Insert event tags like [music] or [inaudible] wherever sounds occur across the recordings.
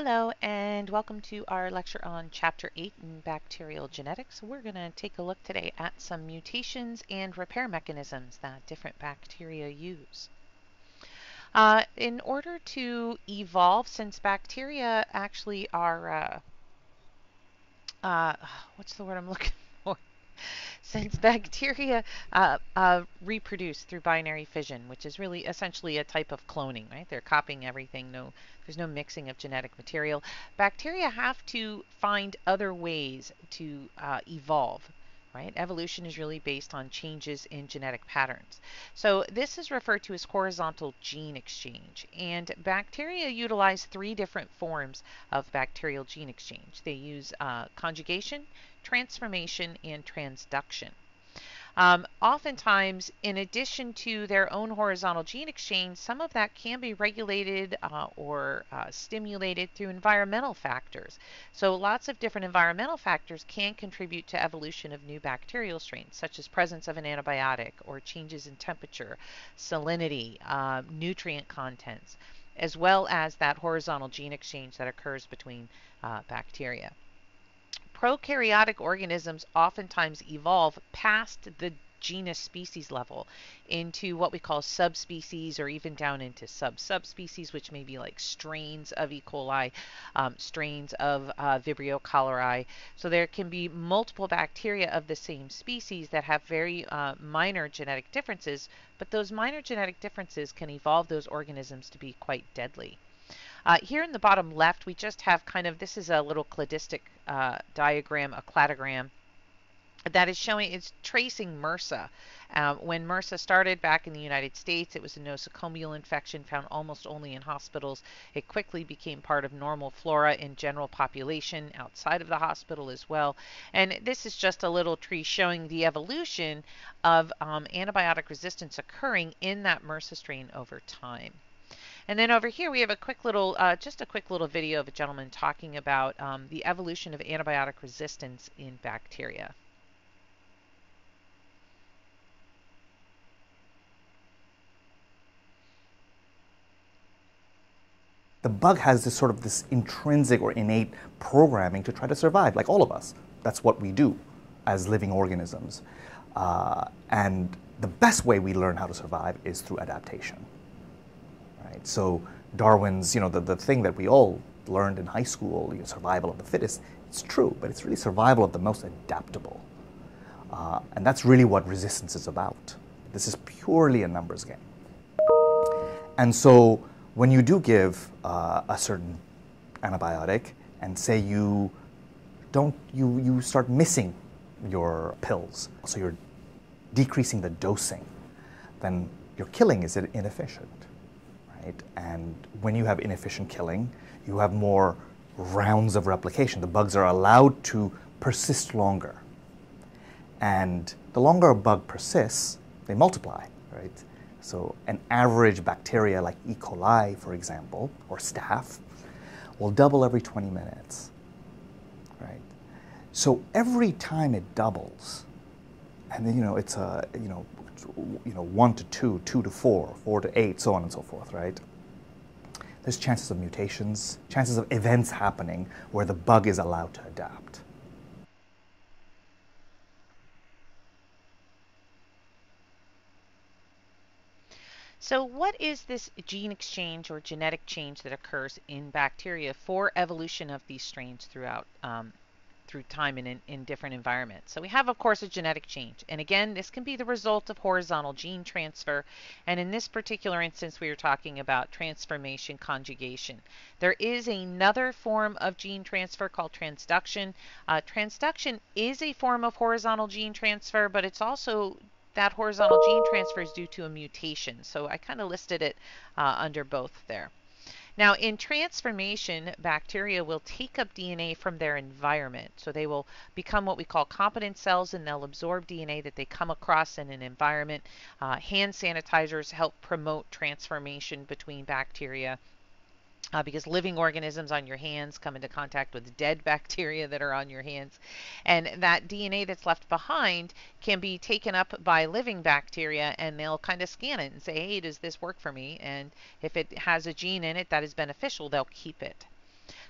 Hello and welcome to our lecture on Chapter 8 in Bacterial Genetics. We're going to take a look today at some mutations and repair mechanisms that different bacteria use. Uh, in order to evolve, since bacteria actually are, uh, uh, what's the word I'm looking? [laughs] since bacteria uh, uh, reproduce through binary fission, which is really essentially a type of cloning, right? They're copying everything. No, there's no mixing of genetic material. Bacteria have to find other ways to uh, evolve right? Evolution is really based on changes in genetic patterns. So this is referred to as horizontal gene exchange. And bacteria utilize three different forms of bacterial gene exchange. They use uh, conjugation, transformation, and transduction. Um, oftentimes, in addition to their own horizontal gene exchange, some of that can be regulated uh, or uh, stimulated through environmental factors. So lots of different environmental factors can contribute to evolution of new bacterial strains, such as presence of an antibiotic or changes in temperature, salinity, uh, nutrient contents, as well as that horizontal gene exchange that occurs between uh, bacteria prokaryotic organisms oftentimes evolve past the genus species level into what we call subspecies or even down into sub subspecies, which may be like strains of E. coli, um, strains of uh, Vibrio cholerae. So there can be multiple bacteria of the same species that have very uh, minor genetic differences, but those minor genetic differences can evolve those organisms to be quite deadly. Uh, here in the bottom left, we just have kind of, this is a little cladistic uh, diagram, a cladogram, that is showing, it's tracing MRSA. Uh, when MRSA started back in the United States, it was a nosocomial infection found almost only in hospitals. It quickly became part of normal flora in general population outside of the hospital as well. And this is just a little tree showing the evolution of um, antibiotic resistance occurring in that MRSA strain over time. And then over here we have a quick little, uh, just a quick little video of a gentleman talking about um, the evolution of antibiotic resistance in bacteria. The bug has this sort of this intrinsic or innate programming to try to survive, like all of us. That's what we do as living organisms. Uh, and the best way we learn how to survive is through adaptation. Right? So Darwin's, you know, the, the thing that we all learned in high school, you know, survival of the fittest, it's true, but it's really survival of the most adaptable. Uh, and that's really what resistance is about. This is purely a numbers game. And so when you do give uh, a certain antibiotic and say you don't, you, you start missing your pills, so you're decreasing the dosing, then your killing is inefficient right? And when you have inefficient killing, you have more rounds of replication. The bugs are allowed to persist longer. And the longer a bug persists, they multiply, right? So an average bacteria like E. coli, for example, or staph, will double every 20 minutes, right? So every time it doubles, and then, you know, it's a, you know, you know, one to two, two to four, four to eight, so on and so forth, right? There's chances of mutations, chances of events happening where the bug is allowed to adapt. So what is this gene exchange or genetic change that occurs in bacteria for evolution of these strains throughout um, through time and in, in different environments. So we have, of course, a genetic change. And again, this can be the result of horizontal gene transfer. And in this particular instance, we are talking about transformation conjugation. There is another form of gene transfer called transduction. Uh, transduction is a form of horizontal gene transfer, but it's also that horizontal gene transfer is due to a mutation. So I kind of listed it uh, under both there. Now, in transformation, bacteria will take up DNA from their environment. So they will become what we call competent cells and they'll absorb DNA that they come across in an environment. Uh, hand sanitizers help promote transformation between bacteria uh, because living organisms on your hands come into contact with dead [laughs] bacteria that are on your hands. And that DNA that's left behind can be taken up by living bacteria and they'll kind of scan it and say, hey, does this work for me? And if it has a gene in it that is beneficial, they'll keep it.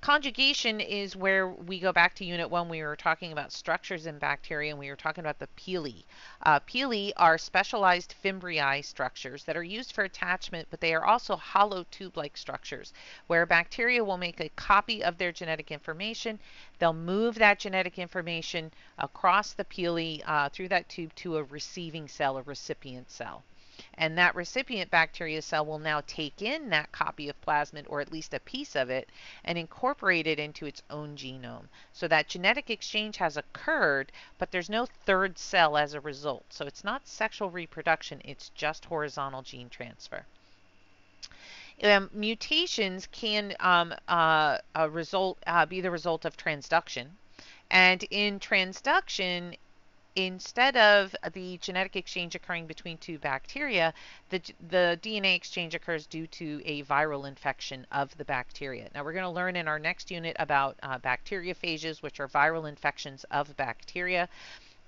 Conjugation is where we go back to Unit 1. We were talking about structures in bacteria and we were talking about the pili. Uh, pili are specialized fimbriae structures that are used for attachment, but they are also hollow tube-like structures where bacteria will make a copy of their genetic information. They'll move that genetic information across the pili uh, through that tube to a receiving cell, a recipient cell. And that recipient bacteria cell will now take in that copy of plasmid, or at least a piece of it, and incorporate it into its own genome. So that genetic exchange has occurred, but there's no third cell as a result. So it's not sexual reproduction, it's just horizontal gene transfer. Um, mutations can um, uh, result uh, be the result of transduction, and in transduction, instead of the genetic exchange occurring between two bacteria, the, the DNA exchange occurs due to a viral infection of the bacteria. Now, we're going to learn in our next unit about uh, bacteriophages, which are viral infections of bacteria.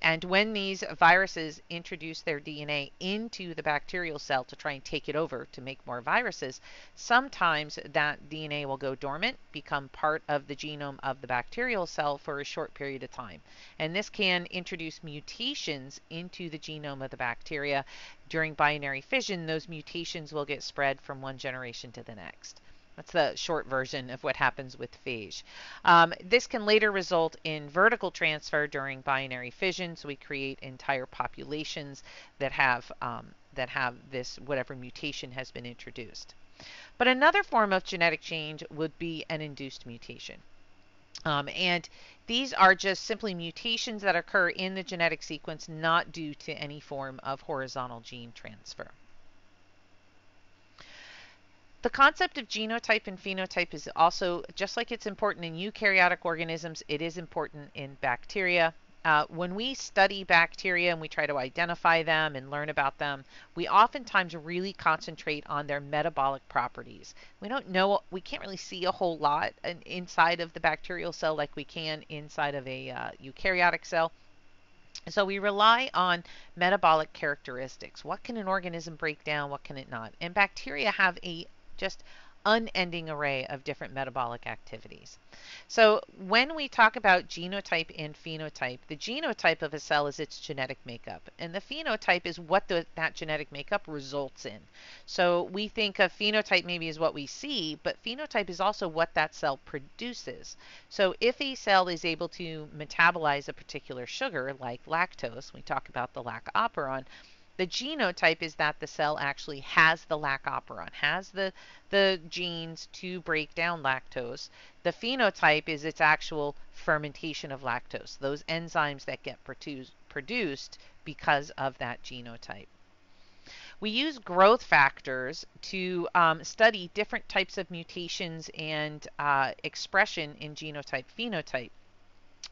And when these viruses introduce their DNA into the bacterial cell to try and take it over to make more viruses, sometimes that DNA will go dormant, become part of the genome of the bacterial cell for a short period of time. And this can introduce mutations into the genome of the bacteria. During binary fission, those mutations will get spread from one generation to the next. That's the short version of what happens with phage. Um, this can later result in vertical transfer during binary fission, so we create entire populations that have um, that have this whatever mutation has been introduced. But another form of genetic change would be an induced mutation. Um, and these are just simply mutations that occur in the genetic sequence, not due to any form of horizontal gene transfer. The concept of genotype and phenotype is also, just like it's important in eukaryotic organisms, it is important in bacteria. Uh, when we study bacteria and we try to identify them and learn about them, we oftentimes really concentrate on their metabolic properties. We don't know, we can't really see a whole lot inside of the bacterial cell like we can inside of a uh, eukaryotic cell. So we rely on metabolic characteristics. What can an organism break down? What can it not? And bacteria have a just unending array of different metabolic activities. So when we talk about genotype and phenotype, the genotype of a cell is its genetic makeup, and the phenotype is what the, that genetic makeup results in. So we think of phenotype maybe as what we see, but phenotype is also what that cell produces. So if a cell is able to metabolize a particular sugar, like lactose, we talk about the lac operon, the genotype is that the cell actually has the lac operon, has the, the genes to break down lactose. The phenotype is its actual fermentation of lactose, those enzymes that get produced because of that genotype. We use growth factors to um, study different types of mutations and uh, expression in genotype phenotype.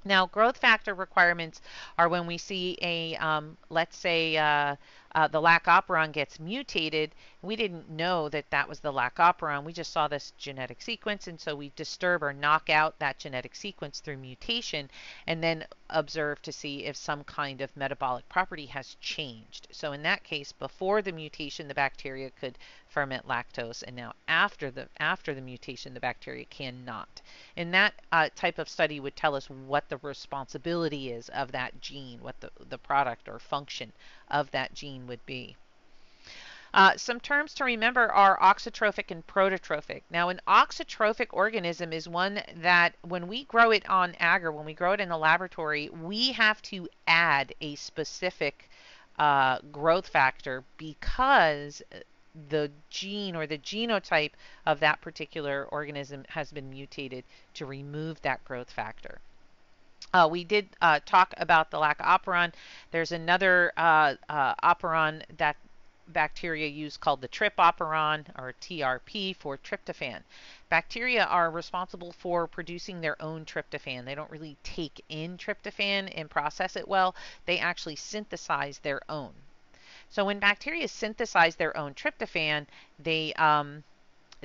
Now, growth factor requirements are when we see a, um, let's say, uh, uh, the lac operon gets mutated. We didn't know that that was the lac operon. We just saw this genetic sequence, and so we disturb or knock out that genetic sequence through mutation and then observe to see if some kind of metabolic property has changed. So in that case, before the mutation, the bacteria could ferment lactose, and now after the after the mutation, the bacteria cannot. And that uh, type of study would tell us what the responsibility is of that gene, what the, the product or function of that gene would be. Uh, some terms to remember are auxotrophic and prototrophic. Now, an auxotrophic organism is one that when we grow it on agar, when we grow it in the laboratory, we have to add a specific uh, growth factor because the gene or the genotype of that particular organism has been mutated to remove that growth factor. Uh, we did uh, talk about the lac operon. There's another uh, uh operon that bacteria use called the trip operon or TRP for tryptophan. Bacteria are responsible for producing their own tryptophan. They don't really take in tryptophan and process it well. They actually synthesize their own. So when bacteria synthesize their own tryptophan, they um,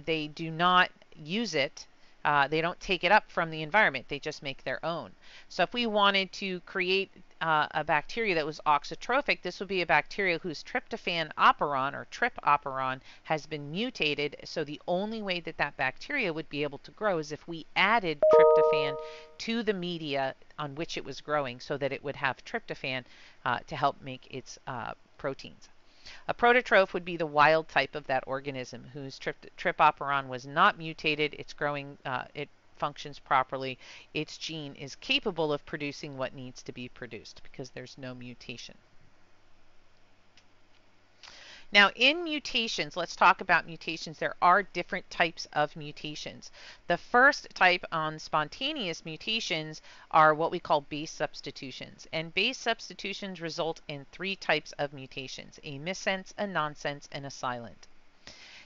they do not use it uh, they don't take it up from the environment, they just make their own. So if we wanted to create uh, a bacteria that was auxotrophic, this would be a bacteria whose tryptophan operon or trip operon has been mutated. So the only way that that bacteria would be able to grow is if we added tryptophan to the media on which it was growing so that it would have tryptophan uh, to help make its uh, proteins. A prototroph would be the wild type of that organism whose trip, operon was not mutated. It's growing, uh, it functions properly, its gene is capable of producing what needs to be produced because there's no mutation. Now, in mutations, let's talk about mutations. There are different types of mutations. The first type on spontaneous mutations are what we call base substitutions. And base substitutions result in three types of mutations, a missense, a nonsense, and a silent.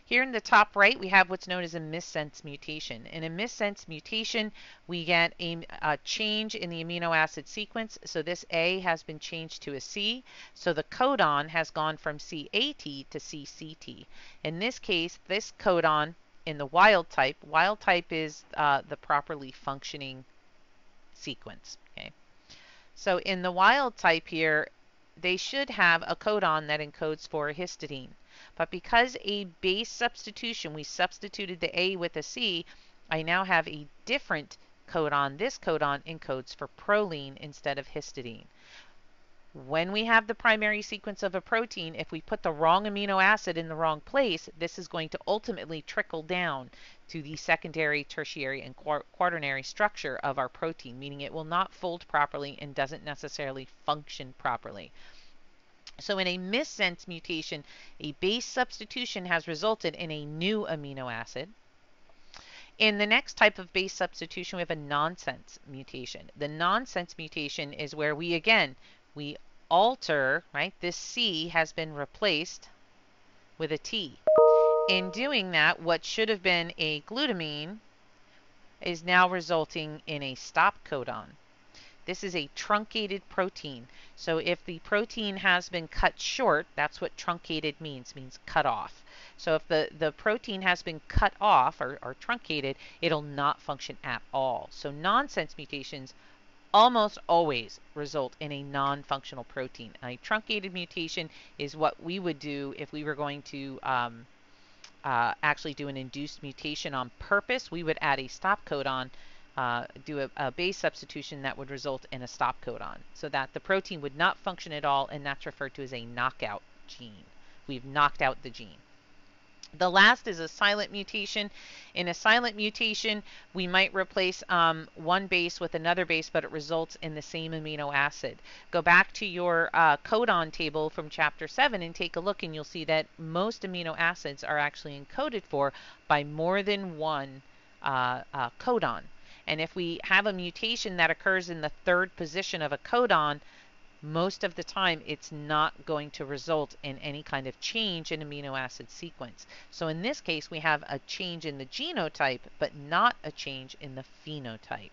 Here in the top right, we have what's known as a missense mutation. In a missense mutation, we get a, a, change in the amino acid sequence. So this A has been changed to a C. So the codon has gone from CAT to CCT. In this case, this codon in the wild type, wild type is uh, the properly functioning sequence. Okay. So in the wild type here, they should have a codon that encodes for histidine. But because a base substitution, we substituted the A with a C, I now have a different codon. This codon encodes for proline instead of histidine. When we have the primary sequence of a protein, if we put the wrong amino acid in the wrong place, this is going to ultimately trickle down to the secondary, tertiary, and quaternary structure of our protein, meaning it will not fold properly and doesn't necessarily function properly. So in a missense mutation, a base substitution has resulted in a new amino acid. In the next type of base substitution, we have a nonsense mutation. The nonsense mutation is where we, again, we alter, right? This C has been replaced with a T. In doing that, what should have been a glutamine is now resulting in a stop codon. This is a truncated protein. So if the protein has been cut short, that's what truncated means, means cut off. So if the, the protein has been cut off or, or truncated, it'll not function at all. So nonsense mutations almost always result in a non-functional protein. A truncated mutation is what we would do if we were going to um, uh, actually do an induced mutation on purpose. We would add a stop codon uh, do a, a, base substitution that would result in a stop codon so that the protein would not function at all and that's referred to as a knockout gene. We've knocked out the gene. The last is a silent mutation. In a silent mutation, we might replace um, one base with another base, but it results in the same amino acid. Go back to your uh, codon table from chapter 7 and take a look, and you'll see that most amino acids are actually encoded for by more than one uh, uh, codon. And if we have a mutation that occurs in the third position of a codon, most of the time it's not going to result in any kind of change in amino acid sequence. So in this case, we have a change in the genotype, but not a change in the phenotype.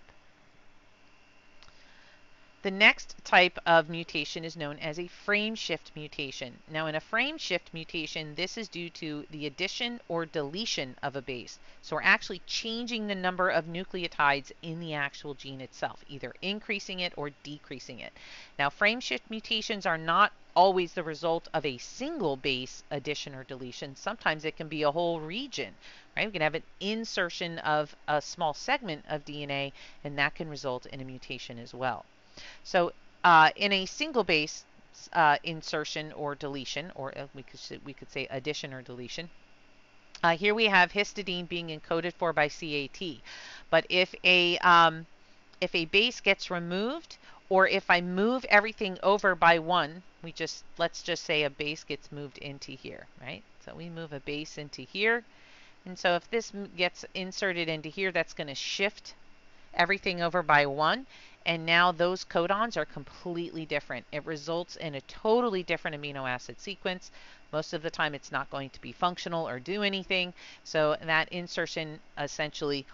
The next type of mutation is known as a frame shift mutation. Now in a frame shift mutation, this is due to the addition or deletion of a base. So we're actually changing the number of nucleotides in the actual gene itself, either increasing it or decreasing it. Now frame shift mutations are not always the result of a single base addition or deletion. Sometimes it can be a whole region, right? We can have an insertion of a small segment of DNA and that can result in a mutation as well. So uh, in a single base uh, insertion or deletion, or uh, we could we could say addition or deletion. Uh, here we have histidine being encoded for by CAT. But if a um, if a base gets removed, or if I move everything over by one, we just let's just say a base gets moved into here, right? So we move a base into here. And so if this gets inserted into here, that's going to shift everything over by one and now those codons are completely different. It results in a totally different amino acid sequence. Most of the time it's not going to be functional or do anything, so that insertion essentially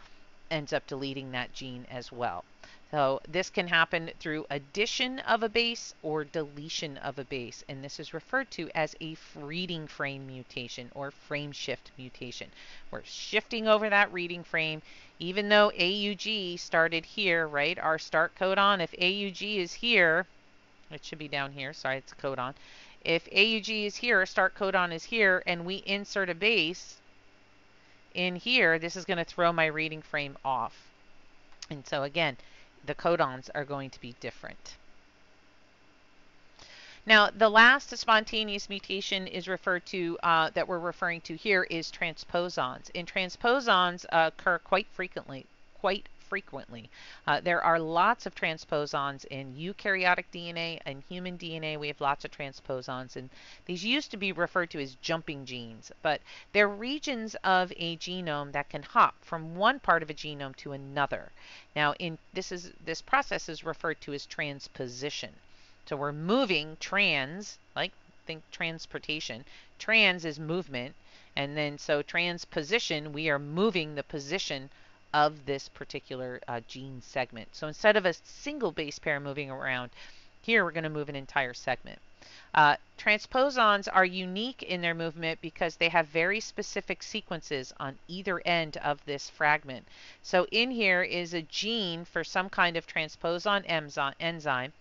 ends up deleting that gene as well. So this can happen through addition of a base or deletion of a base, and this is referred to as a reading frame mutation or frame shift mutation. We're shifting over that reading frame, even though AUG started here, right? Our start codon, if AUG is here, it should be down here, sorry, it's codon. If AUG is here, start codon is here, and we insert a base in here, this is going to throw my reading frame off. And so again, the codons are going to be different. Now, the last spontaneous mutation is referred to, uh, that we're referring to here is transposons. And transposons uh, occur quite frequently, quite frequently. Uh, there are lots of transposons in eukaryotic DNA and human DNA. We have lots of transposons, and these used to be referred to as jumping genes, but they're regions of a genome that can hop from one part of a genome to another. Now, in this is this process is referred to as transposition. So we're moving trans, like think transportation. Trans is movement. And then so transposition, we are moving the position of this particular uh, gene segment. So instead of a single base pair moving around, here we're going to move an entire segment. Uh, transposons are unique in their movement because they have very specific sequences on either end of this fragment. So in here is a gene for some kind of transposon enzyme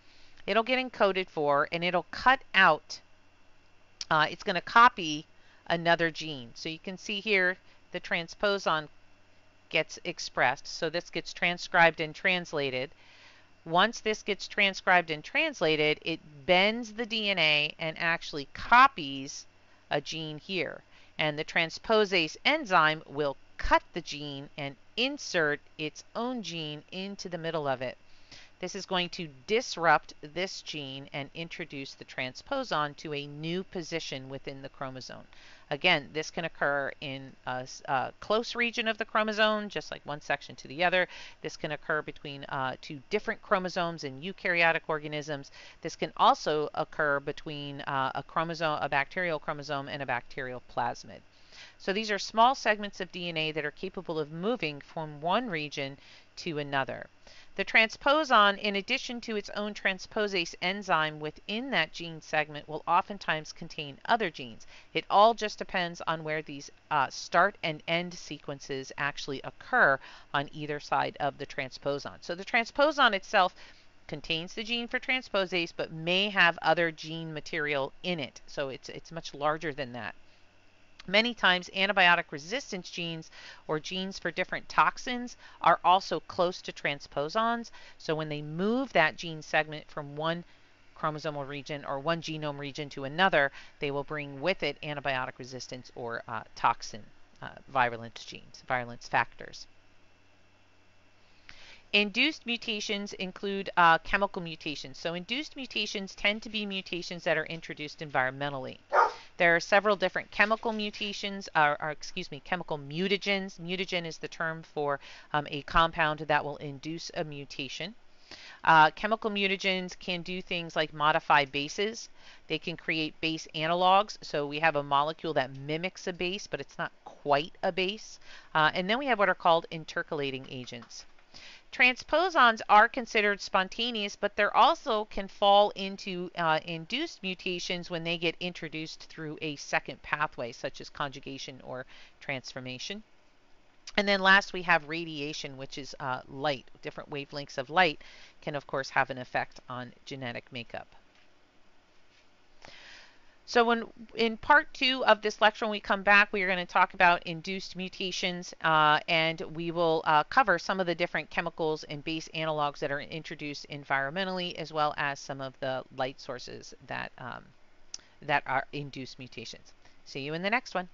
it'll get encoded for and it'll cut out, uh, it's going to copy another gene. So you can see here the transposon gets expressed. So this gets transcribed and translated. Once this gets transcribed and translated, it bends the DNA and actually copies a gene here. And the transposase enzyme will cut the gene and insert its own gene into the middle of it. This is going to disrupt this gene and introduce the transposon to a new position within the chromosome. Again, this can occur in a, a, close region of the chromosome, just like one section to the other. This can occur between uh, two different chromosomes in eukaryotic organisms. This can also occur between uh, a chromosome, a bacterial chromosome, and a bacterial plasmid. So these are small segments of DNA that are capable of moving from one region to another. The transposon, in addition to its own transposase enzyme within that gene segment, will oftentimes contain other genes. It all just depends on where these uh, start and end sequences actually occur on either side of the transposon. So the transposon itself contains the gene for transposase but may have other gene material in it. So it's, it's much larger than that. Many times antibiotic resistance genes or genes for different toxins are also close to transposons. So when they move that gene segment from one chromosomal region or one genome region to another, they will bring with it antibiotic resistance or uh, toxin uh, virulence genes, virulence factors. Induced mutations include uh, chemical mutations. So induced mutations tend to be mutations that are introduced environmentally. There are several different chemical mutations, or, or excuse me, chemical mutagens. Mutagen is the term for um, a compound that will induce a mutation. Uh, chemical mutagens can do things like modify bases. They can create base analogs. So we have a molecule that mimics a base, but it's not quite a base. Uh, and then we have what are called intercalating agents. Transposons are considered spontaneous, but they also can fall into uh, induced mutations when they get introduced through a second pathway, such as conjugation or transformation. And then last we have radiation, which is uh, light. Different wavelengths of light can, of course, have an effect on genetic makeup. So when in part two of this lecture, when we come back, we are going to talk about induced mutations, uh, and we will uh, cover some of the different chemicals and base analogs that are introduced environmentally, as well as some of the light sources that um, that are induced mutations. See you in the next one.